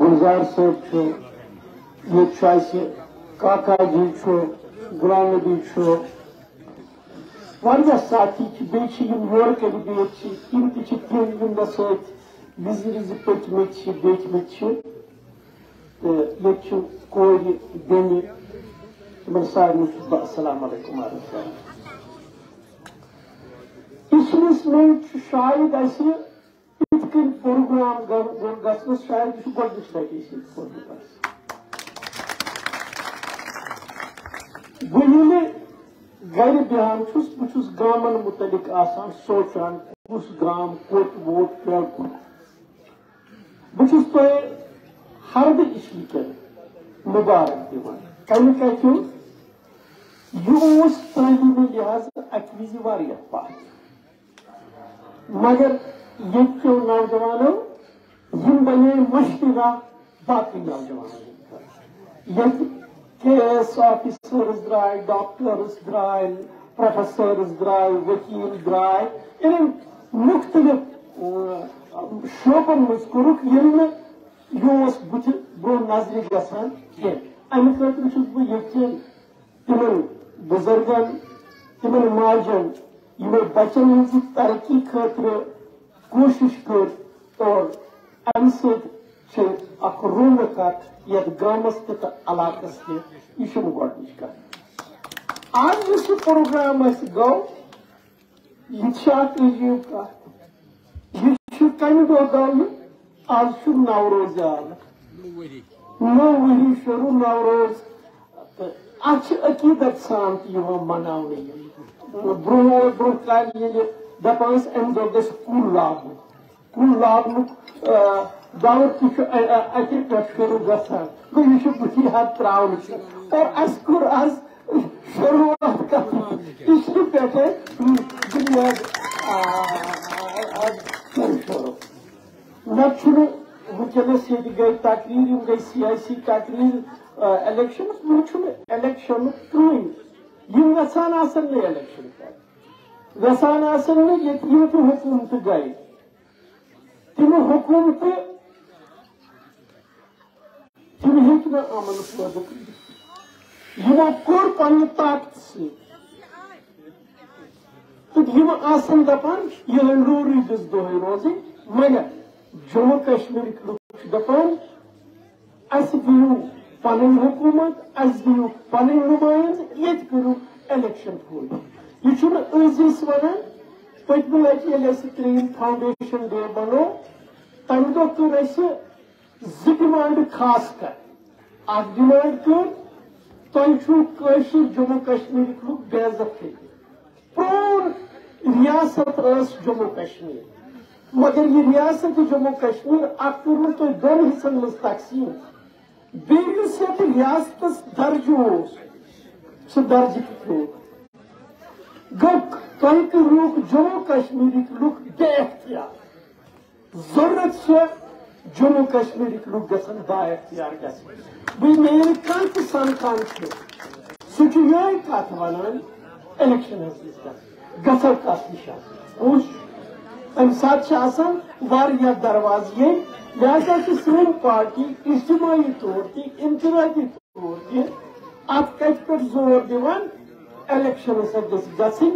گلزار صٲب چھُ ییٚتہِ چھُ اَسہِ کاکا جی چھُ غلام نبی چھُ واریاہ ساتھی چھِ بیٚیہِ چھِ یِم یورٕ کَنہِ بِہِتھ چھِ تِم تہِ چھِ تِم یِم مےٚ سۭتۍ وِزِ وِزِ پٔکۍمٕتۍ چھِ بیٖٹھمٕتۍ چھِ تہٕ ییٚتہِ چھُ کورِ بیٚنہِ تِمن سارنٕے چھُس بہٕ السلام علیکم عرض کران پچھلِس منٛز چھُ شاید اَسہِ یِتھ کٔنۍ پروگرام گژھنس شاید یہِ چھُ گۄڈنِچ لٹہِ أسۍ ییٚتہِ کوٚرمُت اَسہِ بہٕ ییٚلہِ گرِ بیہان چھُس بہٕ چھُس گامن متعلق آسان سونچان کُس گام کوٚت ووت کیٛاہ کوٚت ایس آفیسرز درٛاے ڈاکٹرز درٛاے پروفیسرز درٛاے وکیل درٛاے یعنی مختلف شوبن منٛز کوٚرُکھ ییٚلہِ نہٕ یہِ اوس بٕتھِ برٛونٛہہ نظرِ گژھان کینٛہہ امہِ خٲطرٕ چھُس بہٕ ییٚتہِ تِمن بُزرگن تِمن ماجن یِمو بچن ہٕنٛزِ ترقی خٲطرٕ کوٗشِش کٔر اور امہِ سۭتۍ چھِ اکھ رونق کتھ یتھ گامس تہِ تہٕ علاقس تہِ یہِ چھُنہٕ گۄڈنِچ پروگرام اَسہِ گوٚو یہِ چھِ اکھ عجیٖب کتھ یہِ چھُ کمہِ نوروز عالم نو ؤری شروع نوروز تہٕ اتھ سان تہِ یِوان مناونہٕ یِم ییٚلہِ دپان ٲسۍ امہِ دۄہ گژھِ کُل لاگُن کُل لاگنُک دور تہِ چھُ اَتہِ پٮ۪ٹھ شروع گژھان گوٚو یہِ چھُ بٕتھِ حد تراونہٕ چھُ اور اَسہِ کوٚر آز شروعات کرنہٕ اِسلہِ پٮ۪ٹھے بُنیاد شروع نتہٕ چھُنہٕ وٕنکیٚنس ییٚتہِ گٔے تقریٖر یِم سیاسی تقریٖر الیکشنس وۄنۍ چھُنہٕ الیکشنُک کٕہٕنۍ یِم آسن نہٕ الیکشن کرٕنۍ آسن نہٕ ییٚتہِ یِم تہِ حکوٗمتہٕ گٔے تِمہٕ حکوٗمتہٕ تِم ہیٚکہِ نہٕ امن پٲدٕ کٔرِتھ یِمو کوٚر پننہِ طاقتہٕ سۭتۍ تہٕ یِم آسن دپان یِہے لوٗرٕے دِژ دۄہے روزٕنۍ مگر جموں کشمیٖرٕکۍ لُکھ چھِ دپان اَسہِ دِیِو پنٕنۍ چھُنہٕ أسۍ ونان پٔتمہِ لٹہِ ییٚلہِ اَسہِ ترٛیٚیِم فاوڈیشن ڈے بنوو تمہِ دۄہ کٔر اَسہِ زٕ خاص کر اکھ ڈِمانڈ کٔر تۄہہِ چھُو کٲشِر جموں کشمیٖرٕکۍ لُکھ بے عزت کٔرِتھ ریاست ٲس جموں کشمیٖر مگر یہ ریاست جموں کشمیر اکھ کوٚرمُت تۄہہِ دۄن حصن منٛز تقسیٖم بیٚیہِ یُس یتھ ریاستس درجہٕ اوس سُہ درجہٕ تہِ تھوٚو گوٚو تۄہہِ کٔرہوکھ جموں کشمیٖرٕکۍ لُکھ بے اختیار۔ ضروٗرت چھِ جموں کشمیٖرٕکۍ لُکھ گژھن با اختیار گژھٕنۍ بیٚیہِ میٲنۍ کانٛہہ تہِ سمکھان چھُ سُہ چھُ یِہے کتھ ونان الیکشنس گژھو کتھ نِش وٕچھ امہِ واریاہ لہذا چھِ پارٹی اجتماعی طور تہِ انفرادی طور تہِ اتھ کتھِ زور دِوان الیکشن ہسا گژھِ گژھٕنۍ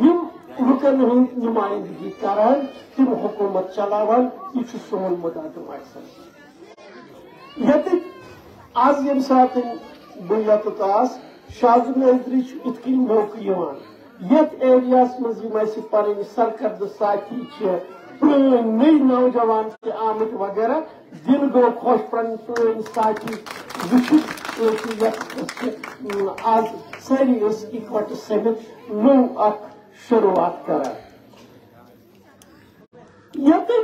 یِم لُکن ہٕنٛز نُمٲیندگی کران تِم حکوٗمت چلاوان یہِ چھُ سون مُدا تہٕ مقصد ییٚتہِ آز ییٚمہِ ساتہٕ بہٕ ییٚتٮ۪تھ آس شاز نظری چھُ یِتھ کٔنۍ موقعہٕ یِوان یتھ ایریاہس منٛز یِم اَسہِ پنٕنۍ سرکردٕ ساتھی چھِ پرٲنۍ نٔے نوجوان تہِ آمٕتۍ وغیرہ دِل گوٚو خۄش پنٕنۍ پرٲنۍ ساتھی وٕچھِتھ ٲسۍ یتھ أسۍ اِکوٹہٕ سٔمِتھ نوٚو شروعات کران ییٚتہِ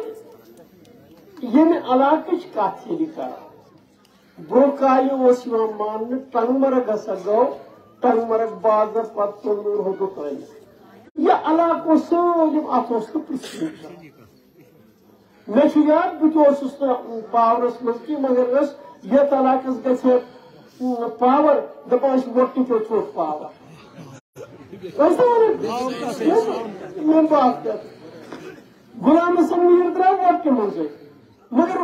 ییٚمہِ علاقٕچ کتھ ییٚلہِ کران برٛونٛہہ کالہِ اوس یِوان ماننہٕ ٹنٛگ مرگ ہسا گوٚو ٹنٛگ مرگ بازر پتہٕ ژوٚلوٗر ہوٚتُکھ أنِتھ یہِ علاقہٕ اوس سٲلِم اتھ اوس نہٕ پرژھنٕے مےٚ چھُ یاد بہٕ تہِ اوسُس نہٕ پاورس منٛز کینٛہہ مگر ٲس یتھ علاقس گژھِ ہے پاور دپان وۄٹہِ تہِ ژوٚٹ پاور مےٚ بات غلام حسن میٖر درٛاو وۄٹہِ منٛزٕے مگر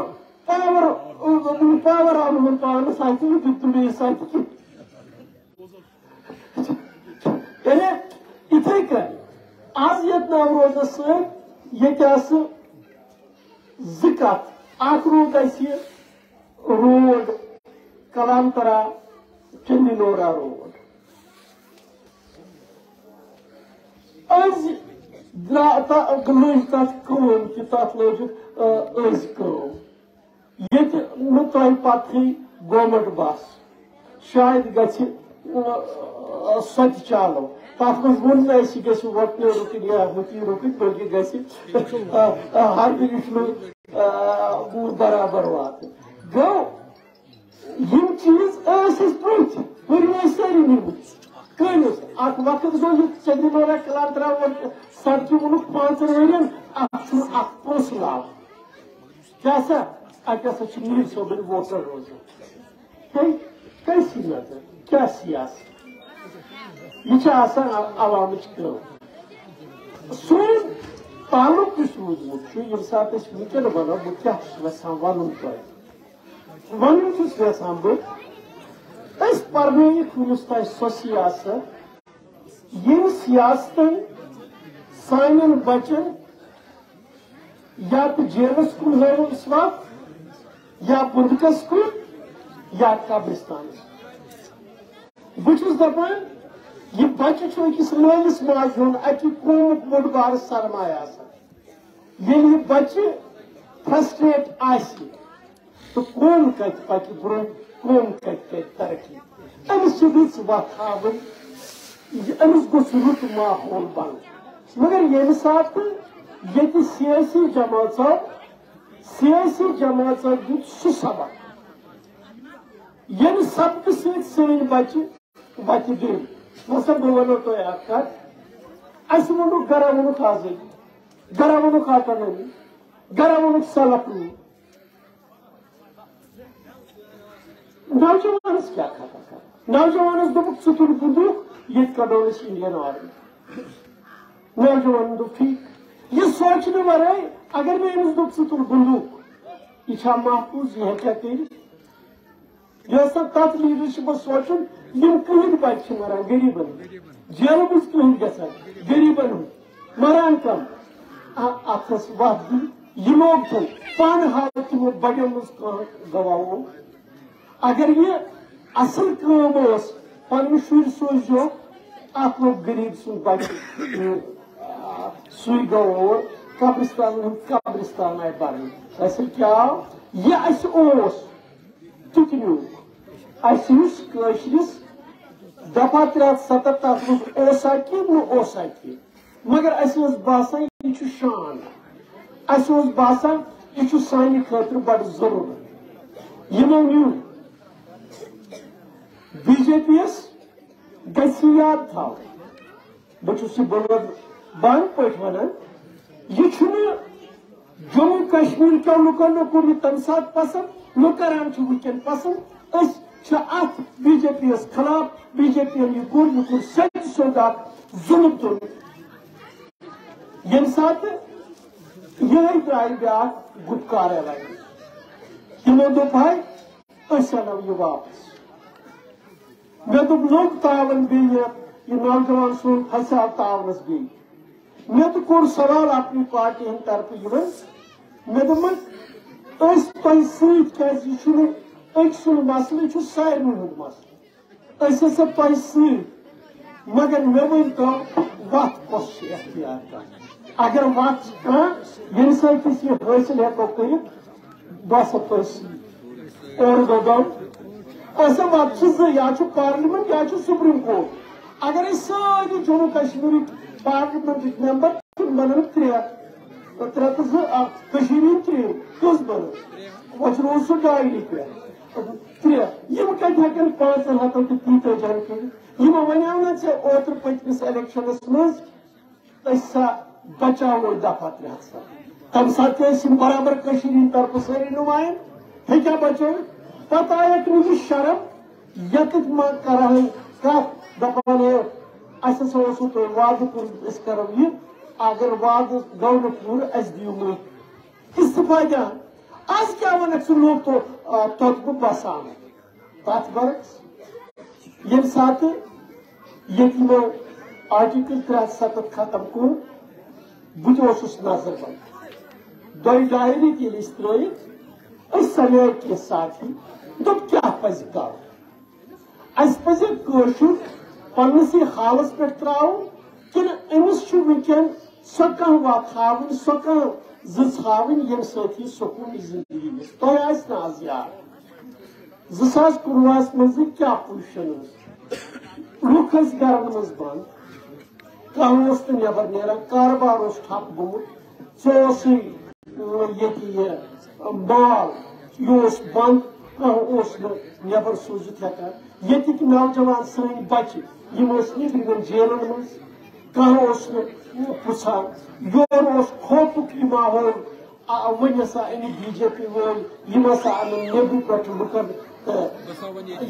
پاور ساتھ دیت بیس ساتھ کی یعنی اتھے کن آز یت نوروزس ست یہ آس زکت اخ روت اسی روڈ کلانترا چندینورا روڈ از لج تک کم کہ تک لوگ از کم یہ تہ پتہ گورمنٹ بس شاید گھ سو چالو تک مز ون اس گھس وٹنے رکن یا ہوتی رکن بلکہ گھس ہر دش برابر وات گو گوٚو یہِ چندینورا کلانترا سڑکہِ ووٚنُکھ پانٛژن ؤرین اتھ چھُنہٕ اکھ پونٛسہٕ لاگُن کیٛاہ سا اتہِ ہسا چھُ میٖر صٲبٕنۍ ووٹر روزان کیسی نظر کیٛاہ سیاست یہ چھِ آسان عوامٕچ کٲم سون تعلق یُس روٗدمُت چھُ ییٚمہِ ساتہٕ أسۍ وٕنکٮ۪ن وَنو بہٕ کیٛاہ چھُس یژھان وَنُن تۄہہِ وَنُن چھُس یژھان بہٕ اس پرنٲیِتھ وُنِس تۄہہِ سۄ سیاست ییٚمہِ سیاستن سانٮ۪ن بچن یا تہٕ جیلس کُن ہٲو أسۍ وتھ یا بُندکس کُن یا قبرستانس بہٕ چھُس دپان یہ بچہ چھُ أکِس مٲلِس ماجہِ ہُنٛد اَکہِ قومُک بوٚڑ سرمایہ آسان ییٚلہِ یہِ فرسٹریٹ آسہِ تہٕ قوم کتہِ پکہِ برونٛہہ قوم کتہِ کرِ ترقی أمِس چھِ رٕژ وتھ ہاوٕنۍ أمِس گوٚژھ رُت ماحول بنُن مگر ییٚمہِ ساتہٕ ییٚتہِ سیٲسی جمٲژو سیٲسی جمٲژو دیُت سُہ سبق ییٚمہِ سبقہٕ سۭتۍ سٲنۍ بچہِ وتہِ دِن مثلاً بہٕ ونو تۄہہِ اکھ کتھ اَسہِ ووٚنُکھ گرا ووٚنُکھ آزٲدی گرا ووٚنُکھ آٹونومی گرا ووٚنُکھ سیلف روٗل نوجوانس کیا خطا کر نوجوانس دوپک ژٕ تُل بندوق ییٚتہِ کڑو أسۍ انڈین آرمی نوجوان دوٚپ ٹھیٖک یہِ سونٛچنہٕ ورٲے اگر مےٚ أمِس دوٚپ ژٕ تُل بندوق یہِ چھا محفوظ، یہِ ہیٚکیٛا کٔرِتھ یہ سا تت لیڈرشپ سوچن یم کہن بچہ مران غریبن جیل مز کہن گسان غریبن ہند مران کم اتس وت دی یمو تھن پان ہاو تمو بڑیو مز گواو اگر یہ اصل کام اس پن شر سوزو ات لوگ غریب سن بچہ سوئی گو قبرستان قبرستان آئی برن اصل کیا؟ یہ اس اوس تیت اس قشرس دفعہ ترٛےٚ ہتھ ستتھ تتھ منٛز اوسا کینٛہہ نہٕ اوسا کینٛہہ مگر اسہِ اوس باسان یہِ چھُ شان اسہِ اوس باسان یہِ چھُ سانہِ خٲطرٕ بڑٕ ضروٗرت یِمو نیوٗ بی جے پی یس گژھِ یاد تھاوُن بہٕ چھُس یہِ بڑٕ بنٛد پٲٹھۍ ونان یہِ جموں کشمیٖر کٮ۪و لُکن نہٕ کوٚر یہِ تمہِ ساتہٕ پسنٛد کران چھُ وٕنکٮ۪ن پسنٛد أسۍ ات بی جے پی یس خلاف بی جے پی یہ کور یہ کور سچ سوز اخ ظلم تر یم سات یہ درائے بیاا گپکار لگے تمو دپ ہے اس انو یہ واپس مے دپ لوگ تعاون بی یہ نوجوان سون پھسا تعاونس بی مے تو کور سوال اپنی پارٹی ہند طرف یہ مے دپ اس تہ ست کی أکۍ سُنٛد مسلہٕ چھُ سارنٕے ہُنٛد مسلہٕ أسۍ ہسا پَزِ سۭتۍ مگر مےٚ ؤنۍتو وَتھ کۄس چھِ اختیار کَرٕنۍ اگر وَتھ چھِ کانٛہہ ییٚمہِ سۭتۍ أسۍ یہِ حٲصِل ہٮ۪کو کٔرِتھ بہٕ ہسا پٔزۍ سۭتۍ أسۍ وَتھ چھِ زٕ یا چھُ یا چھُ سُپریٖم کورٹ۔ اگر أسۍ جموں کشمیٖرٕکۍ پارلِمنٹٕکۍ ممبر تِم بنن ترٛےٚ ترٛےٚ تہٕ زٕ اکھ کٔشیٖر ہِنٛدۍ ترٛےٚ کٔژ بنن وۄنۍ روٗد سُہ پانچن ہتن تو تیتو جن کر ونو نا ٹھیک اوتر پتمس الیکشنس مز سا بچاو دفعہ ترے ہاتھ سات تم سات برابر ہند طرف ساری نمائن ہکیا بچو پتہ آیت یہ شرم یت کران کت دپان اس ہسا اوسو تہ وعدہ کور اس کرو یہ اگر وعدہ گو نا پور اس دیو مت استفادہ آج کیا ونک سہ لوگ تو توت بسان تات برعکس یم سات یتیمو آرٹیکل ترٛےٚ ہتھ ختم کوٚر بہٕ تہِ اوسُس نظر بنٛد دۄیہِ ڈایہِ رٮ۪تۍ ییٚلہِ أسۍ ترٲیِکھ أسۍ سمیے کینٛہہ ساتھی دوٚپ کیٛاہ پزِ کرُن اَسہِ پزِ کٲشُر پننسٕے حالس پٮ۪ٹھ تراوُن کِنہٕ أمِس چھُ وٕنکٮ۪ن سۄ کانٛہہ وتھ ہاوٕنۍ سۄ کانٛہہ زٕ ژھاوٕنۍ ییٚمہِ سۭتۍ یہِ زندگی گژھِ تۄہہِ آسہِ نہٕ آز یاد زٕ ساس کُنوُہس منٛز کیٛاہ پُزِشن ٲس لُکھ ٲسۍ گرن منٛز بنٛد کانٛہہ اوس نہٕ نٮ۪بر نیران کاربار اوس ٹھپ گوٚمُت ژٕ اوسُے ییٚتہِ یہِ مال یہِ اوس بنٛد نٮ۪بر سوٗزِتھ ہٮ۪کان ییٚتِکۍ نوجوان سٲنۍ بچہِ یِم نیبرِمٮ۪ن جیلن اوس نہٕ پرژھان یور یہِ ماحول وۄنۍ ہسا أنۍ بی جے پی وٲلۍ یِم ہسا اَنن نیبرٕ پٮ۪ٹھ لُکن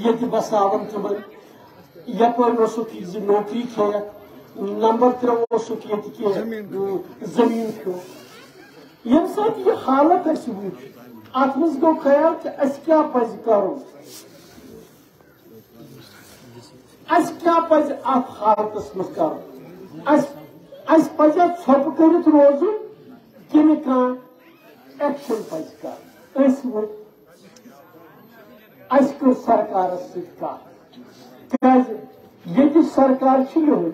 ییٚتہِ بساون اوسُکھ یہِ زِ نوکری کھیٚیکھ نمبر ترٛےٚ کہِ زٔمیٖن کھیوٚو ییٚمہِ سۭتۍ یہِ حالت اَسہِ وٕچھ اتھ منٛز گوٚو خیال کہِ اَسہِ کیٛاہ پزِ کرُن اَسہِ کیٛاہ پزِ اتھ حالتس منٛز کرُن اَسہِ اَسہِ پزِ ژھۄپہٕ کٔرِتھ روزُن کِنہٕ کانٛہہ ایکشن پزِ کرُن أسۍ وٕچھ اَسہِ کٔر سرکارس سۭتۍ کتھ تِکیٛازِ ییٚتِچ سرکار چھِ یِہوے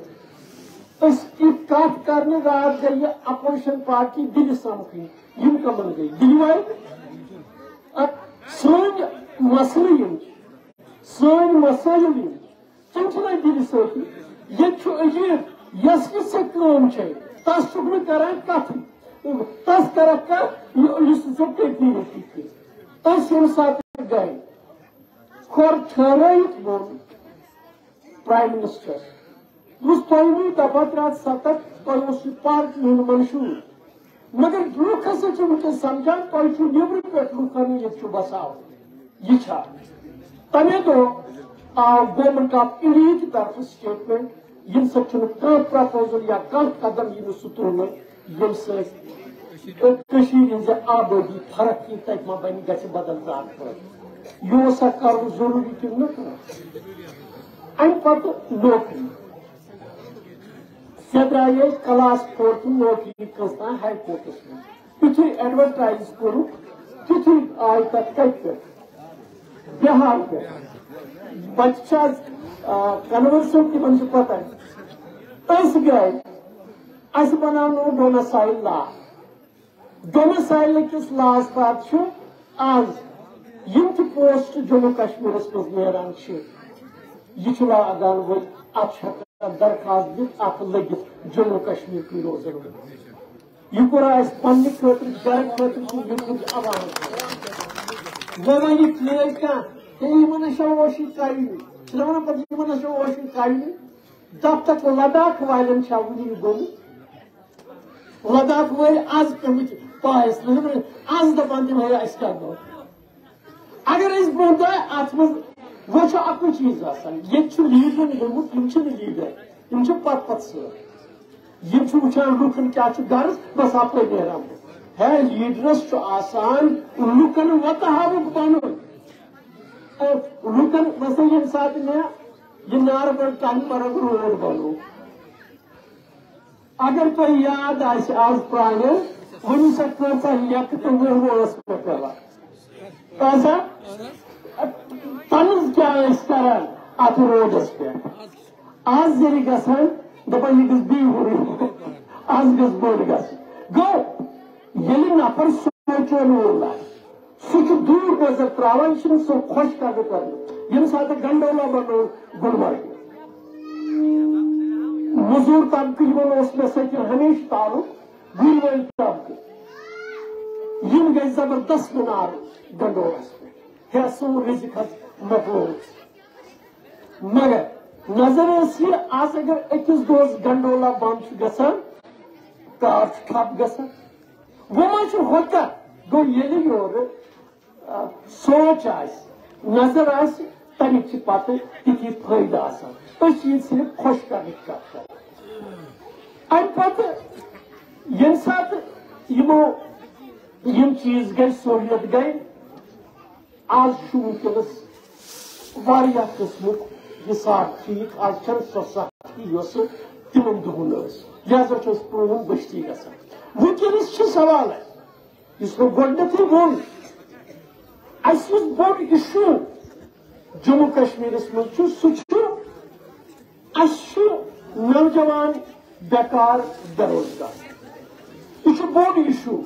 أسۍ یہِ کتھ کرنہٕ راتھ گٔے یہِ اپوزِشن پارٹی دِلہِ سمکھٕنۍ یِم کمن گٔے دِلوے سٲنۍ مسلہٕ یِم چھِ سٲنۍ مسٲیل یِم چھِ تِم چھِنہٕ دِلہِ سۭتی ییٚتہِ چھُ عجیٖب یۄس چھے تس چھُکھ نہٕ کران کتھٕے تس کرکھ کتھ یُس ژےٚ تٔتی رٔٹِتھ أسۍ ییٚمہِ ساتہٕ گٔے کھۄر منسٹر یُس تۄہہِ دپان ترٛےٚ ہتھ ستتھ پارٹی مگر لُکھ ہسا چھِ وٕنکیٚس سمجھان تۄہہِ چھُو نیبرٕ پٮ۪ٹھ لُکھ انٕنۍ ییٚتہِ چھا تمے دۄہ آو گورمنٹ آف انڈیا کہِ طرفہٕ سٹیٹمنٹ ییٚمہِ سۭتۍ چھُنہٕ پرپوزل یا کانٛہہ قدم یی نہٕ سُہ تُلنہٕ ییٚمہِ سۭتۍ فرق یی تتہِ ما بنہِ گژھِ بدل زیادٕ پٲٹھۍ یہِ اوسا کرُن ضروٗری کِنہٕ نہٕ کانٛہہ امہِ نوکری ژےٚ درٛایے کلاس فورتھ نوکری کٔژ تام ہاے کورٹس منٛز یُتھُے ایڈورٹایز کوٚرُکھ تِتھُے آے تتھ کتہِ پٮ۪ٹھ بِہار پٮ۪ٹھ بچہِ چھِ آز کنورسو تِمن چھِ پتہ أسۍ گٔے بناونو لا ڈومسایل کِس لاس پتہٕ چھُ آز یِم تہِ پوسٹ جموں کشمیٖرس منٛز نیران چھِ یہِ چھُ لاگان وۄنۍ اتھ چھُ ہٮ۪کان درخاست دِتھ اتھ لٔگِتھ جموں کشمیٖر کُے روزن یہِ کوٚر اَسہِ پننہِ خٲطرٕ گرٕ خٲطرٕ عوام وۄنۍ وۄنۍ پھیرِ کانٛہہ ہے۔ یِمن ہسا تک لداخ والٮ۪ن چھا وٕنہِ یہِ لداخ وٲلۍ آز پیٚمٕتۍ پایس نہٕ آز دپان تِم ہے اَسہِ کیٛاہ گوٚو اگر أسۍ برونٛہہ دۄہ اتھ منٛز وۄنۍ چھُ اکُے چیٖز آسان ییٚتہِ چھُ لیٖڈرن گوٚمُت یِم چھِنہٕ لیٖڈر یِم چھِ پتہٕ پتہٕ غرض بس اپٲرۍ نیران ہے لیٖڈرس آسان لُکن وتہٕ ہاوُکھ بنُن لُکن مثلاً ییٚمہِ ساتہٕ مےٚ یہِ نارٕ ٹنگ مرگ روڈ بنوو اگر تۄہہِ یاد آسہِ آز پرانٮ۪ن ؤنِو سا کۭژاہ لیکھٕ تہٕ وُہ ٲس مےٚ پیوان کران روڈس پٮ۪ٹھ آز ییٚلہِ گژھان دپان یہِ گژھِ بیٚیہِ ہُرٕنۍ آز گژھِ بٔڑ گژھٕنۍ گوٚو ییٚلہِ نفر سونٛچان وول آسہِ سُہ چھُ دوٗر نظر تراوان یہِ چھُنہٕ سُہ خۄش کرنہٕ کرنہٕ ییٚمہِ ساتہٕ گنڈولا بنوو گُلمرگہِ مزوٗر طبقہٕ یِمن اوس مےٚ سۭتۍ ہمیشہٕ تعلق گُرۍ وٲلۍ طبقہٕ یِم گٔے زبردست مِنار گنڈولس پٮ۪ٹھ ہے سون رِزق حظ مۄکلوو مگر نظر ٲس یہِ آز اگر أکِس دۄہس گنڈولا بنٛد چھُ گژھان کار چھُ ٹھپ گژھان وۄنۍ ما چھُ ہوکت گوٚو ییٚلہِ یورٕ سونٛچ آسہِ نظر آسہِ تمیُک چھِ پتہٕ تِتھی فٲیدٕ آسان أسۍ چھِ ییٚتہِ صرف خۄش کرنٕچ کتھ کران امہِ پتہٕ ییٚمہِ ساتہٕ یِمو یِم چیٖز گٔے سہوٗلیت گٔے آز چھُ وٕنکیٚنس واریاہ قسمک حساب ٹھیک، آج چھن سو سختی یۄس تمن دۄہن ٲس لہذا چھُ أسۍ پرٛون بٔستی گژھان وٕنکیٚنس چھُ سوال یُس مےٚ گۄڈنیٚتھٕے ووٚن اَسہِ یُس بوٚڑ اِشوٗ جموں کشمیرس منٛز چھُ سُہ چھُ اَسہِ چھُ نوجوان بیکار بے روزگار یہ چھُ بوٚڑ اِشوٗ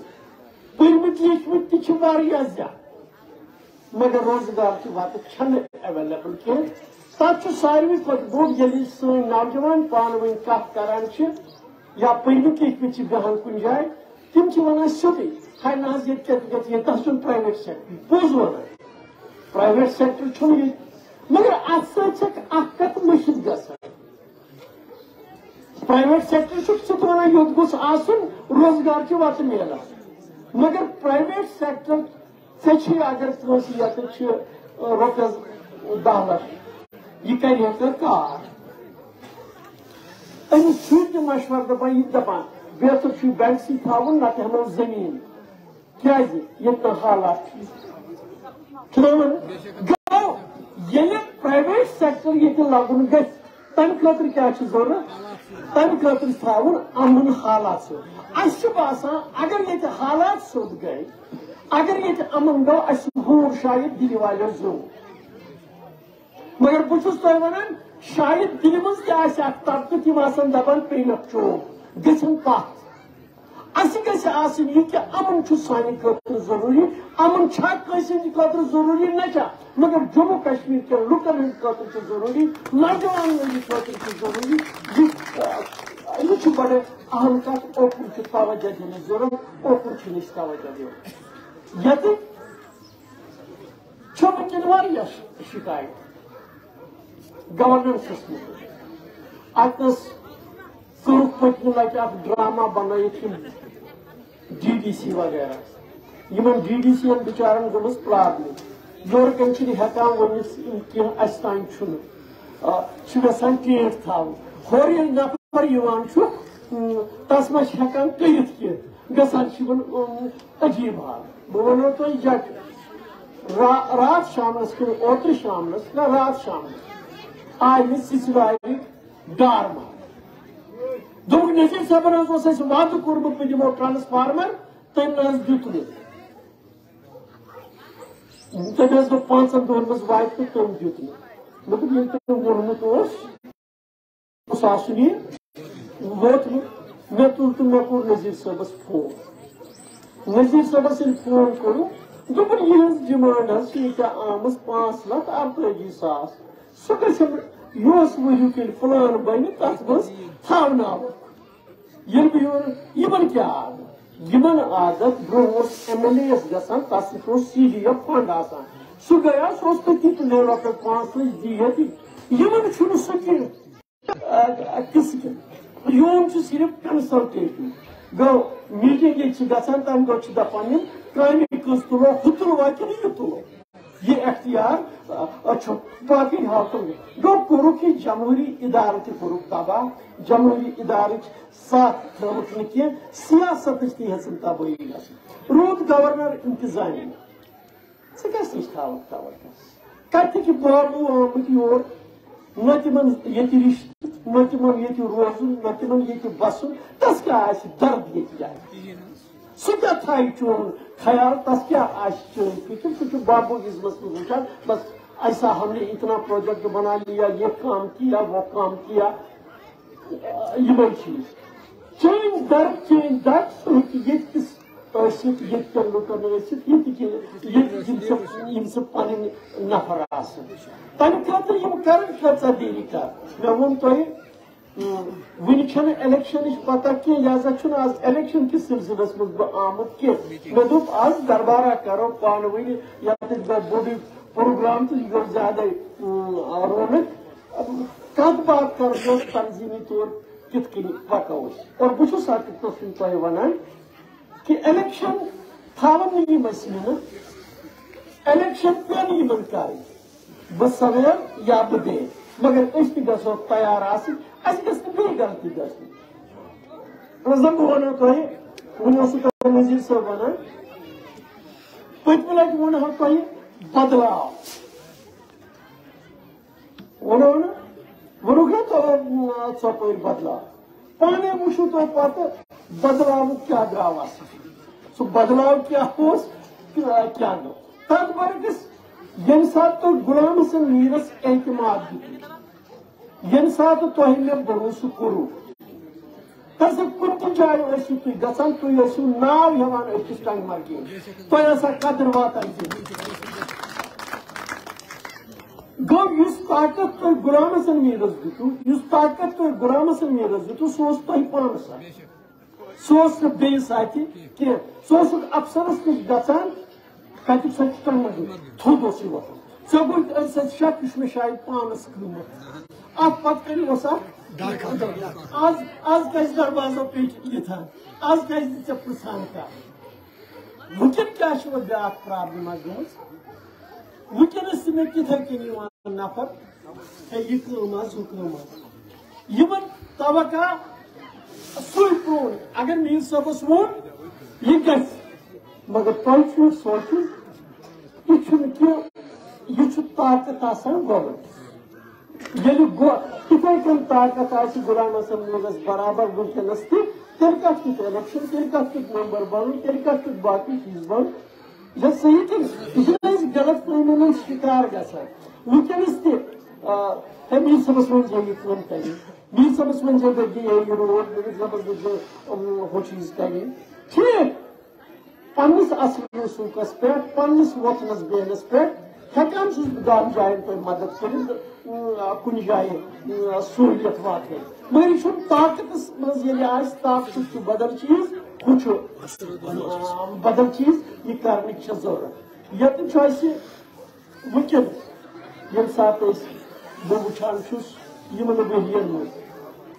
پٔرمٕتۍ لیٖکھمٕتۍ تہِ چھِ واریاہ زیادٕ مگر روزگار کی وقت چھن اویلیبل کی تب ساروی پتہ بوڑ یل سن نوجوان پان ون کت کران یا پرمت لکھمت بہان کن جائے، تم ونان سیودے ہے نا یہ تس پرائیویٹ سیکٹر پوز ونان پرائیویٹ سیکٹر چھ یہ مگر ات ست کت مشت گھان پرائیویٹ سیکٹر ثت ونان یوت گوس آسن، روزگار کی وت ملان مگر پرائیویٹ سیکٹر ٹھیک اگر کنس یت روپیس دہ لچھ یہ کر کار امس شر تہ مشورہ دپان یہ دپان بہتر بینکسی تھاون نت ہمو زمین کیازِ ییٚتہِ نہٕ حالات گو ییٚلہِ پرایویٹ سیکٹر ییٚتہِ لگُن گژھِ تمہِ خٲطرٕ کیٛاہ چھُ ضروٗرت تمہِ خٲطرٕ تھاوُن امن حالات سیوٚد اَسہِ چھُ باسان اگر ییٚتہِ یہ امن گو اس ہور شاید دل والے زو۔ مگر بہت تہ ونان شاید دل مز تہ اخ طبقہ تم آسان دپان پینک چوک گھن پتھ اس گھس آسن یہ کہ امن سانہ خاطر ضروری امن چھا ہند خاطر ضروری نہ مگر جموں کشمیر کے لکن ہند خاطر ضروری، نوجوان ہند خاطر ضروری۔ یہ بڑے اہم کت اوپر توجہ دن ضرورت اوپر توجہ دن یت ونکن واریاہ شکایت گورننسس متعلق اتنس کور پتمہ لٹہ اخ ڈرامہ بنائت ڈی ڈی سی وغیرہ یمن ڈی ڈی سی ین بچارن گمس پرابلم یور کن ہکان ونس کی اس تان یژھان ٹیٹ تھاون ہور ییٚلہِ نفر یِوان چھُ تس ما ہکان کٔرِتھ کینٛہہ گژھان چھِ یِمن عجیٖب حال بہ ونو تو جٹ رات شامس کن اوتر شامس نہ رات شامس آئی سسرائی ڈار مار دوٚپ نذیر صٲبن حظ اوس اَسہِ وعدٕ کوٚرمُت بہٕ دِمو ٹرانسفارمر تٔمۍ نہ حظ دیُت نہٕ تٔمۍ حظ دوٚپ پانٛژن دۄہن منٛز واتہِ تہٕ تٔمۍ دیُت نہٕ مطلب ییٚلہِ تٔمۍ ووٚنمُت اوس اوس آسُن یہِ ووتمُت مےٚ تُل تہٕ مےٚ کوٚر نذیر صٲبس فون نذیر صبس یل فون کرو دپن یہ ڈمانڈ حس یہ آمز پانچ لچھ ارتجی ساس۔ سہ گھس یس ورک یل پلان بن تر مز تھونا یل بہن کیا عادت یمن عادت برو ایم ایل اے گسان تس سی ڈی ایف فنڈ آسان سہ گیا سہ تھی پلے رۄپیہِ پانٛژھ لچھ دی ہیٚتہِ یمن چھُنہٕ سُہ کینٛہہ قٕصہٕ یوٗن چھُ صرف کنسلٹیٹِو گو میٹنگ یہ گھان تمہ دہ دپان کامہ کس تلو ہُہ تلوا کن یہ تلو یہ اختیار باقی حالتوں میں گو کورک یہ جمہوری ادارہ تہ کورک تباہ جمہوری ادارہ ساتھ تھوک نی سیاست تہ ہن تباہی گھن رود گورنر انتظامیہ ثہ کس نش تھوک توقع کتہ بابو آمت یور نہ تم یہ رشتہ نہ تم یہ روزن نہ تم یہ بسن تس کیا آس درد یہ جائے سہ کیا تھائی چون خیال تس کیا آس چون فکر سہ بابو عزمس میں وچان بس ایسا ہم نے اتنا پروجیکٹ بنا لیا یہ کام کیا وہ کام کیا یہ چیز چین درد چین درد یہ کس ٲسِتھ ییٚتہِ کٮ۪ن لُکن ٲسِتھ ییٚتہِ یِم سُہ پنٕنۍ نفر آسان تمہِ خٲطرٕ یِم کرن کۭژاہ دیری کر مےٚ ووٚن تۄہہِ وٕنہِ چھنہٕ الیکشنٕچ پتہ کینٛہہ لہذا چھُنہٕ آز الیکشن کِس سلسلس منٛز بہٕ آمُت کینٛہہ مےٚ دوٚپ آز دربارا کرو پانہٕ ؤنۍ یتھ بہٕ بوٚڑ پروگرام تہٕ یہِ گوٚو زیادے رونق کتھ باتھ کرو تنظیٖمی طور کِتھ کٔنۍ پکو أسۍ اور بہٕ چھُس اکھ قٕسم تۄہہِ ونان کہ الیکشن تھاون نہیں مسئلہ الیکشن پین یمن کر بہ سویر یا بہ دے مگر اس تہ گھو تیار آس اس گھس بیٚیہِ غلطی گژھنۍ زن بہ ونو تۄہہِ وُنہِ اوسُ تۄہہِ نذیٖر صٲب ونان پٔتمہِ لٹہِ ووٚنہو تۄہہِ بدلاو ونو ونو تو ژۄپٲرۍ بدلاو پانے وٕچھو تو پتہٕ بدلاوُک کیٛاہ درٛاو اَسہِ سُہ بدلاو کیٛاہ اوس کیٛاہ نہٕ تتھ برعکس ییٚمہِ ساتہٕ تُہۍ غلام حسن میٖرس اعتماد دِتو ییٚمہِ ساتہٕ تۄہہِ مےٚ بروسہٕ کوٚروٕ تَسا کُنہِ تہِ جایہِ ٲسِو تُہۍ گژھان تُہۍ ٲسِو ناو ہٮ۪وان أکِس ٹنٛگ مرگہِ تۄہہِ ٲسا قدر واتان گوٚو یُس طاقت تۄہہِ غلام حسن میٖرس یُس طاقت تۄہہِ غلام حسن میٖرس دِتو سُہ اوس تۄہہِ پانس اَتھِ سُہ اوس نہٕ بیٚیِس افسرس نِش گژھان کتیُک سۄ چھِ ٹنٛگ مرگہِ تھوٚد اوس یہِ شک یہِ شاید پانس کھٔنمُت اتھ پتہٕ کٔرِو اوس آز آز کیٛازِ دروازو پیٚٹھۍ یِتھان آز کیٛازِ نہٕ ژےٚ پرژھان کانٛہہ وٕنکٮ۪ن کیٛاہ چھِ وۄنۍ بیٛاکھ پرٛابلِما گٔمٕژ وٕنکٮ۪نس تہِ مےٚ نفر؟ ہے یہِ کٲم حظ ہُہ کٲم یِمن توقع سُے پرٛون اگر میٖر صٲبس ووٚن یہِ گژھِ مگر تۄہہِ چھُو سونٛچُن یہِ چھُنہٕ کینٛہہ یہِ چھُ طاقت آسان گۄڈٕ ییٚلہِ گۄ تِتھے کٔنۍ طاقت آسہِ غلام حسن میٖرس برابر وٕنکٮ۪نس تہِ تیٚلہِ کتھ کیُتھ الیکشن تیٚلہِ کتھ کیُتھ ممبر بنُن تیٚلہِ کتھ کیُتھ باقٕے چیٖز بنُن یہِ صحیح کہِ یہِ چھِ أسۍ غلط کٲمن ہُنٛد شِکار گژھان وٕنکٮ۪نس تہِ ہے میٖر صٲبس ؤنۍ یہِ کٲم کرِ میٖر صٲبس ؤنۍ زِ بہٕ دِیے یہِ روڈ میٖر صٲبس ؤنۍ ہُہ چیٖز کرِ ٹھیٖک پننس اصل رسوٗخس پٮ۪ٹھ پننس وۄتھنس بیہنس پٮ۪ٹھ ہٮ۪کان چھُس بہٕ دۄن جاین تۄہہِ مدد کٔرِتھ کُنہِ جایہِ سہوٗلیت واتنٲیِتھ مگر یہِ چھُنہٕ طاقتس منٛز ییٚلہِ آسہِ طاقتُک چھُ بدل چیٖز ہُہ چھُ بدل چیٖز یہِ کرنٕچ چھےٚ ضروٗرت ییٚتہِ چھُ اَسہِ وٕنکٮ۪ن ییٚمہِ ساتہٕ أسۍ بہٕ وٕچھان چھُس یِمن ؤرین منٛز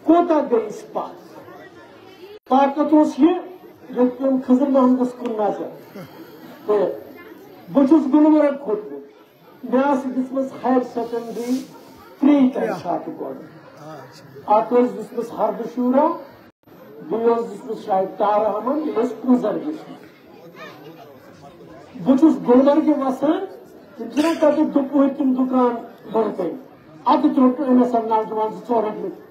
گٔے أسۍ پتھ طاقت اوس یہِ تِم خضر محمدس کُن نظر بہٕ چھُس گُلمرگ کھوٚتمُت مےٚ دِژمٕژ ہایر سیکنڈری ساتہٕ گۄڈٕ اکھ ٲس دِژمٕژ ہردٕ شوٗرا ٲس دِژمٕژ شاید تار احمد یہِ دِژمٕژ بہٕ چھُس گُلمرگہِ وسان تِم چھِنہ تَتہِ دُپہٕرۍ تِم دُکان کَنۍ اَدٕ ترٛوو أمۍ ہسا نوجوان زٕ ژور ہَتھ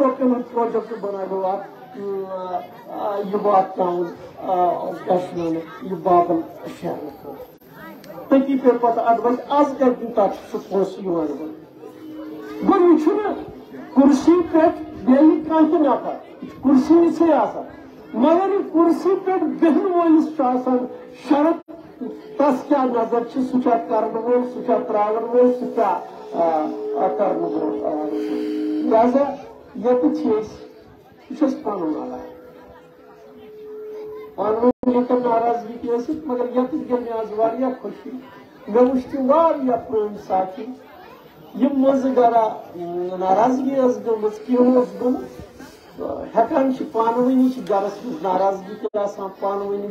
رۄپین ہُنٛد پروجیکٹ بناوو اکھ یہِ واتناوُن کیاہ چھِ وَنان یہِ بابل شہرس منٛز تٔتی پیٚو پتہٕ اَڈوایس آز کَتہِ تَتھ چھُ سُہ پونٛسہٕ یِوان گوٚو یہِ چھُنہٕ کُرسی پٮ۪ٹھ بیٚیہِ کانٛہہ تہِ نفر یہِ چھُ کُرسی نِسٕے آسان مگر یہِ کُرسی پٮ۪ٹھ بیٚہن وٲلِس چھُ آسان شرط تس کیٛاہ نظر چھِ سُہ لہذا ییٚتہِ چھِ أسۍ یہِ چھُ اَسہِ پَنُن علاقہٕ پانہٕ ؤنۍ ہیٚکن ناراضگی تہِ ٲسِتھ مگر ییٚتہِ خوشی مےٚ وٕچھ تِم واریاہ پرٲنۍ ساتھی گرا ناراضگی ٲس گٔمٕژ گرس منٛز ناراضگی تہِ آسان پانہٕ ؤنی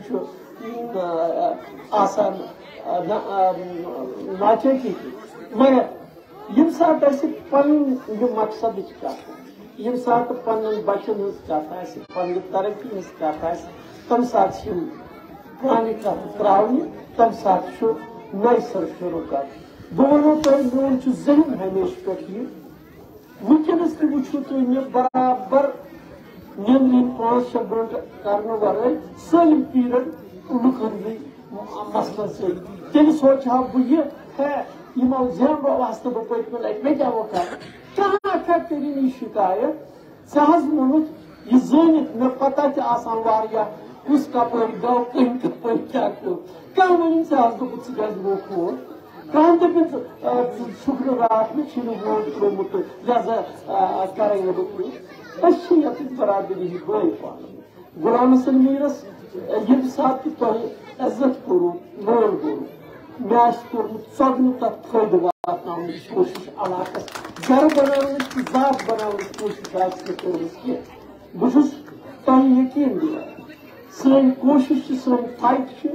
آسان ناچٲکی تہِ مگر ییٚمہِ ساتہٕ اَسہِ پَنٕنۍ یہِ مقصدٕچ کَتھ ییٚمہِ ساتہٕ پَنٕنٮ۪ن ترقی ہٕنٛز کَتھ آسہِ تَمہِ ساتہٕ چھِ یِم پرٛانہِ کَتھٕ ترٛاونہِ تَمہِ ساتہٕ چھُ نَیہِ سَرٕ شروٗع کَرُن میون ذہن ہمیشہٕ پٮ۪ٹھ یہِ وٕنکٮ۪نس تہِ وٕچھو تُہۍ برابر نیٚندرِ پانٛژھ شےٚ گنٹہٕ کرنہٕ ورٲے سٲلِم پیٖرڈ لُکن ہٕنٛدۍ مسلن سۭتۍ تیٚلہِ سونٛچہٕ ہا بہٕ یہِ ہے۔ یِمو زینو واسطہٕ بہٕ پٔتمہِ لٹہِ مےٚ کیٛاہ وۄنۍ کر کٔری نہٕ یہِ شِکایت ژےٚ حظ ووٚنُتھ یہِ پتہ تہِ آسان واریاہ کُس کپٲرۍ گوٚو کٔمۍ کپٲرۍ کیٛاہ کوٚر کانٛہہ ؤنِن ژےٚ حظ دوٚپُتھ ژٕ گژھِ گوٚو کھوت کانٛہہ دَپہِ شُکرٕ راتھ مےٚ چھُنہٕ ووٹ ترٛوومُت تہٕ لہذا کرے نہٕ بہٕ کینٛہہ أسۍ چھِ ییٚتِچ برادٔری ہِنٛدۍ غلام حسن میٖرس ییٚمہِ ساتہٕ تہِ تۄہہِ عزت کوٚروٕ لول کوٚروٕ آسہِ کوٚرمُت ژۄگنہٕ تَتھ فٲیدٕ واتناونٕچ کوٗشِش علاقَس گرٕ بناونٕچ تہٕ ذات بناونٕچ کوٗشِش آسہِ نہٕ کٔرمٕژ کینٛہہ بہٕ چھُس تۄہہِ یقیٖن دِوان سٲنۍ کوٗشِش چھِ سٲنۍ فایٹ چھِ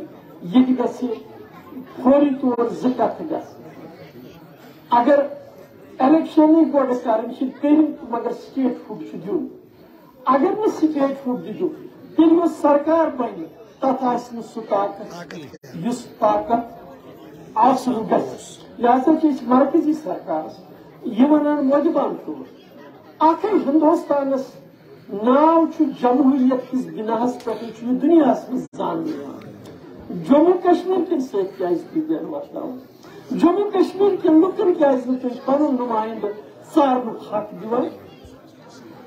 ییٚتہِ گژھِ فوری طور زٕ کَتھٕ گژھِ اگر الیکشنٕے گۄڈٕ کَرٕنۍ چھِ مگر سٹیٹ فُڈ چھُ دیُن اگر نہٕ سٹیٹ فُڈ دِتُکھ تیٚلہِ یۄس سرکار بنہِ تتھ آسہِ نہٕ سُہ طاقت یُس طاقت آسُن گژھِ لہذا چھِ أسۍ مرکزی جی سرکارس یہِ ونان مۄدبان طور اکھے ہندوستانس ناو چھُ جمہوریت کِس بِناہس پٮ۪ٹھ چھُ یہِ دُنیاہس منٛز زاننہٕ یِوان جموں کشمیر کٮ۪ن سۭتۍ کیازِ پیٚیہِ وۄتھاوُن جموں کشمیر کٮ۪ن لُکن کیازِ نہٕ تُہۍ پنُن نُمایندٕ ژارنُک حق دِوان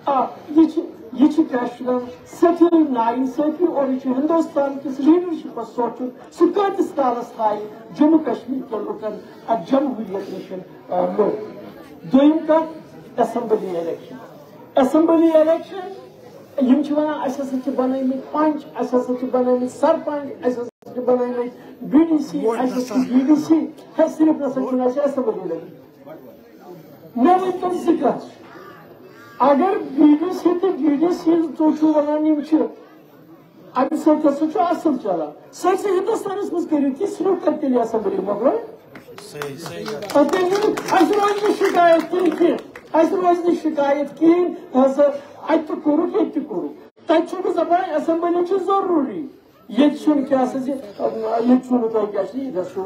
آ یہ یہ کیا سٹھی ناانصافی اور یہ ہندوستان کس لیڈرشپس سوچن سہ کتس کالس تھائے جموں کشمیر کے لکن ات جمہوریت نشن لوگ دویم کت اسمبلی الیکشن اسمبلی الیکشن یم ونان اس ہسا بنمت پنچ اس ہسا بنمت سرپنچ اس ہسا بنمت بی ڈی سی اس بی ڈی سی صرف نسا اسمبلی لگی مے ون کتھ اگر بی ڈی سی تو بی ڈی سی تھی ونان امہ سۭتۍ ہسا چھُ اصل چلان سٲرسٕے ہندوستانس منٛز کٔرِو تہِ صرف کر تیٚلہِ اسمبلی مۄکلو اَسہِ روزِ نہٕ شکایت کِہیٖنۍ کینٛہہ اَسہِ روزِ نہٕ شکایت کِہیٖنۍ ہسا اَتہِ تہِ کوٚرُکھ ییٚتہِ تہِ کوٚرُکھ تَتہِ چھُ بہٕ دپان اسمبلی چھِ ضروٗری۔ ییٚتہِ چھُنہٕ کیٛاہ سا زِ ییٚتہِ چھُنہٕ تۄہہِ کیٛاہ چھِ ییٚتہِ چھُ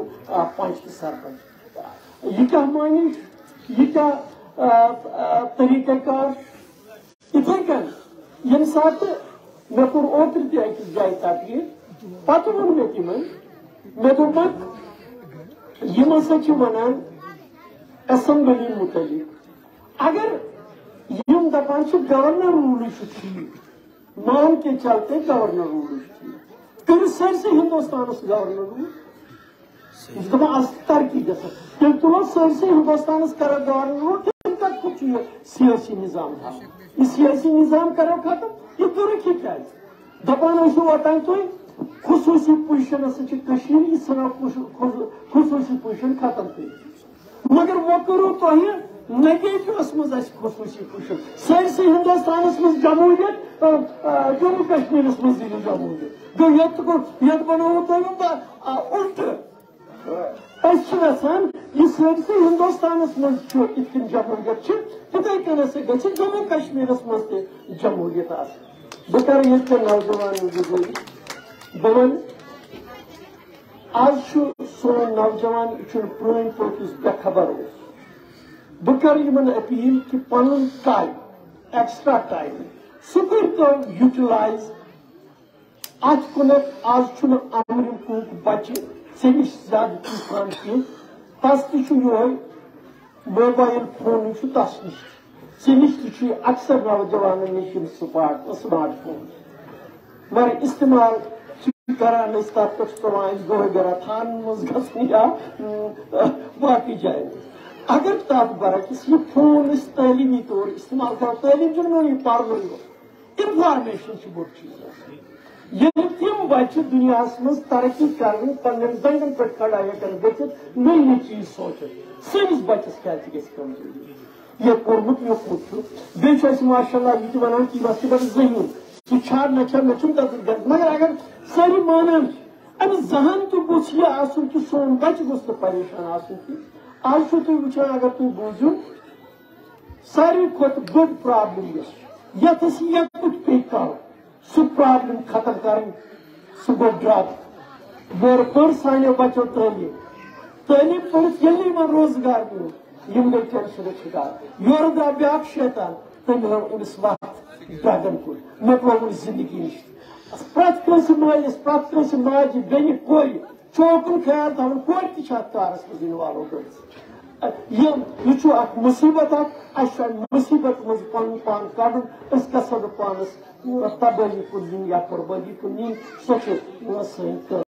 پنچ تہٕ سرپنچ یہِ کیٛاہ معنی یہِ کیٛاہ طریٖقہ کار اتھے کن یم سات مے کور اوتر تہ اکس جائے تقریر پتہ ون مے تم مے دوپک یم ہسا ونان اسمبلی متعلق۔ اگر یم دپان گورنر رول ٹھیک مان کے چلتے گورنر رول ٹھیک کرو سرسے ہندوستانس گورنر رول یہ دپان ترقی گھن تیل تلو سرسے ہندوستانس کرو گورنر۔ رول تم تک کچھ سیاسی نظام حاصل یہ سیاسی نظام کرو ختم یہ ترقی کیا دپان اوتان تھی خصوصی پوزیشن ہسا یہ ثنا خصوصی پوزیشن ختم کر مگر وہ کرو تہ نگیٹوس مز خصوصی پوزیشن۔ سارے ہندوستانس مز جمہوریت جموں کشمیرس مز دی جمہوریت۔ گو یہ بنو تم الٹ یہ سارے ہندوستانس مز جمہوریت تتھے کن ہسا گھر جموں کشمیر مز تہ جمہوریت آ بہ کر یہ نوجوان گزاری بہ ون آج سون نوجوان یہ پرٲنۍ پٲٹھۍ یُس بے خبر اوس بہ کر یمن اپیل کہ پنن ٹائم ایکسٹرا ٹائم سہ کرتو یوٹیلائز ات کنتھ آج چھُنہٕ امریکہُک بچہ ژےٚ نش زیادٕ طوفان کینٛہہ تس تہِ چھُ یہوے موبائل فون تس نش ژےٚ نش تہِ اکثر نوجوانن نش یم سمارٹ سمارٹ فون مگر استعمال کران أسۍ تتھ پٮ۪ٹھ چھُ پیٚوان اَسہِ دۄہے گرا تھان منٛز گژھُن یا باقٕے جایہِ اگر تتھ برعکس یہ فون أسۍ تعلیمی طور ترقی کرٕنۍ پننٮ۪ن زنٛگن پٮ۪ٹھ کھڑا ہٮ۪کن گٔژھِتھ نٔے نٔے چیٖز سوٗنچِتھ سٲنِس بچس کیٛازِ گژھِ یہ پوٚرمُت لیوٚکھمُت چھُ بیٚیہِ ماشاء اللہ یہِ تہِ وَنان کہِ یہِ چھُ بَڑٕ ذٔہیٖن سُہ چھا مگر اگر سٲری مانان چھِ زہان تہِ گوٚژھ یہِ آسُن سون بچہِ گوٚژھ نہٕ پریشان آسُن کینٛہہ آز چھُو تُہۍ اگر تُہۍ بوٗزِو ساروی کھۄتہٕ بٔڑ پرابلم یۄس یتھ أسۍ یکُت پیٚیہِ سہ پرابلم ختم کریں سہ گو ڈرگ بور پڑ سانو بچو تعلیم تعلیم پڑھ یل روزگار مل یم گئی ٹینشن شکار یور درا بیا شیطان۔ تم ہو امس وقت ڈرگن کن مکلو زندگی نش پرت کنس مالس پرت کنس ماجہ بین کور چوکن خیال تھون کور تہ کارس مز انوالو گٔمٕژ یہ اخ مصیبت اچھا مصیبت مز پن پان کڑن اس گھو پانس تباہی کن یا قربانی کن سو سن